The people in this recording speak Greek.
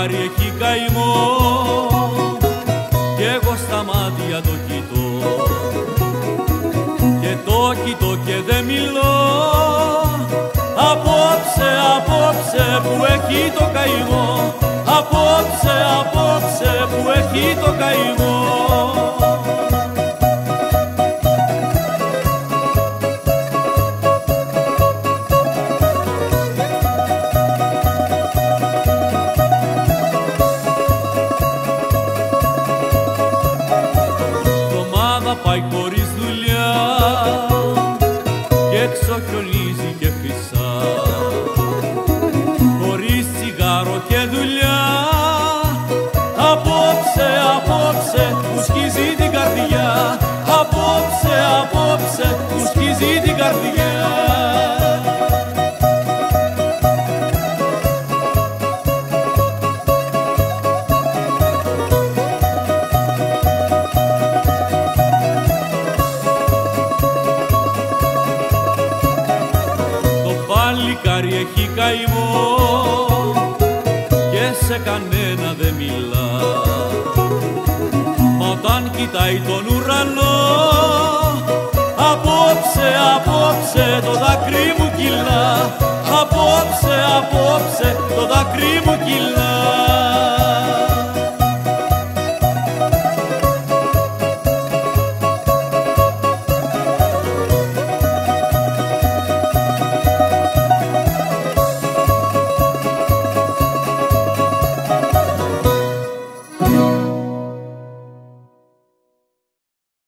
παλικάρι έχει καημό. Κι εγώ στα μάτια το κοιτώ. Και το κοιτώ και δεν μιλώ. Απόψε, απόψε που έχει το καημό. Απόψε, απόψε που έχει το καημό έξω χιονίζει και φυσά. Χωρίς τσιγάρο και δουλειά απόψε, απόψε που σκίζει την καρδιά. Απόψε, απόψε που σκίζει την καρδιά παλικάρι έχει καημό και σε κανένα δεν μιλά. Μα όταν κοιτάει τον ουρανό απόψε, απόψε το δάκρυ μου κυλά. Απόψε, απόψε το δάκρυ μου κυλά